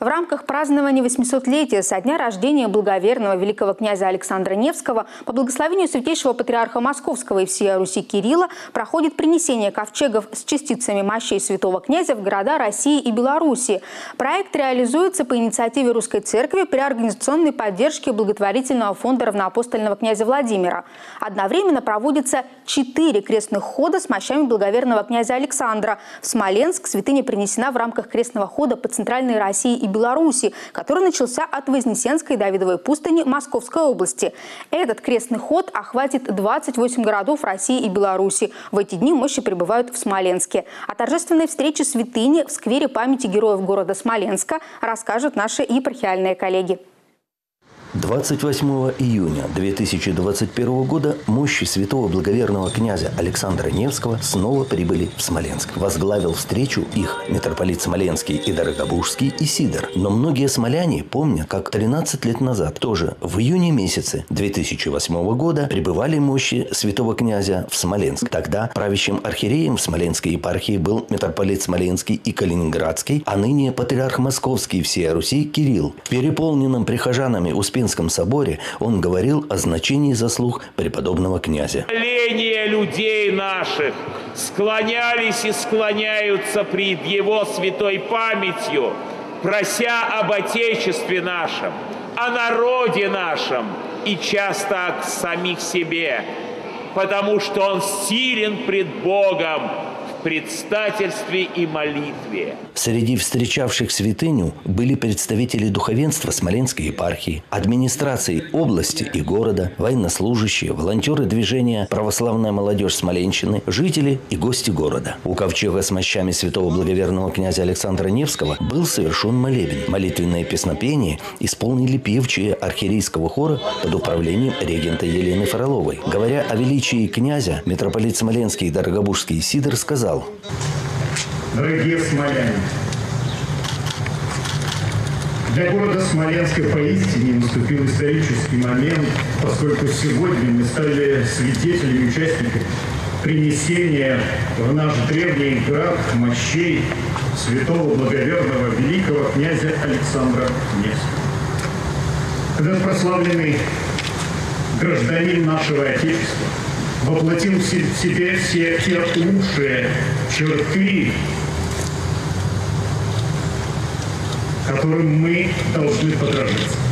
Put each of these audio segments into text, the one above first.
В рамках празднования 800-летия со дня рождения благоверного великого князя Александра Невского по благословению святейшего патриарха Московского и всей Руси Кирилла проходит принесение ковчегов с частицами мощей святого князя в города России и Беларуси. Проект реализуется по инициативе Русской Церкви при организационной поддержке благотворительного фонда равноапостольного князя Владимира. Одновременно проводится четыре крестных хода с мощами благоверного князя Александра. В Смоленск святыня принесена в рамках крестного хода по центральной России и Беларуси, который начался от Вознесенской Давидовой пустыни Московской области. Этот крестный ход охватит 28 городов России и Беларуси. В эти дни мощи прибывают в Смоленске. О торжественной встрече святыни в сквере памяти героев города Смоленска расскажут наши епархиальные коллеги. 28 июня 2021 года мощи святого благоверного князя Александра Невского снова прибыли в Смоленск. Возглавил встречу их митрополит Смоленский и Дорогобужский Исидор. Но многие смоляне помнят, как 13 лет назад, тоже в июне месяце 2008 года, прибывали мощи святого князя в Смоленск. Тогда правящим архиереем в Смоленской епархии был митрополит Смоленский и Калининградский, а ныне патриарх Московский всея Руси Кирилл. В переполненном прихожанами успешно Успенском соборе он говорил о значении заслуг преподобного князя. Поколения людей наших склонялись и склоняются пред его святой памятью, прося об Отечестве нашем, о народе нашем и часто о самих себе, потому что он силен пред Богом, предстательстве и молитве. Среди встречавших святыню были представители духовенства Смоленской епархии, администрации области и города, военнослужащие, волонтеры движения «Православная молодежь Смоленщины», жители и гости города. У ковчега с мощами святого благоверного князя Александра Невского был совершен молебен. Молитвенное песнопение исполнили певчие архиерейского хора под управлением регента Елены Фроловой. Говоря о величии князя, митрополит Смоленский и Дорогобужский Сидор сказал, сказал. Дорогие смоляне, для города Смоленска поистине наступил исторический момент, поскольку сегодня мы стали свидетелями, участниками принесения в наш древний град мощей святого благоверного великого князя Александра Невского. Этот прославленный гражданин нашего Отечества – воплотил в себе все те лучшие черты, которым мы должны подражать.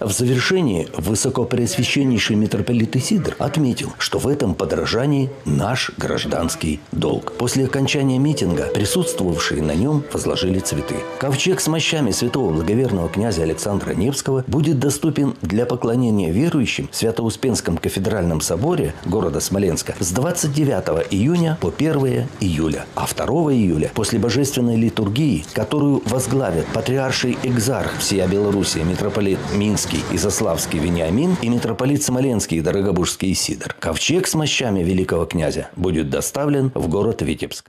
В завершении высокопреосвященнейший митрополит Исидор отметил, что в этом подражании наш гражданский долг. После окончания митинга присутствовавшие на нем возложили цветы. Ковчег с мощами святого благоверного князя Александра Невского будет доступен для поклонения верующим в Свято-Успенском кафедральном соборе города Смоленска с 29 июня по 1 июля, а 2 июля после божественной литургии, которую возглавят патриарший экзарх всея Белоруссии митрополит Минск Киевский и Заславский Вениамин и митрополит Смоленский и Дорогобужский Сидор. Ковчег с мощами великого князя будет доставлен в город Витебск.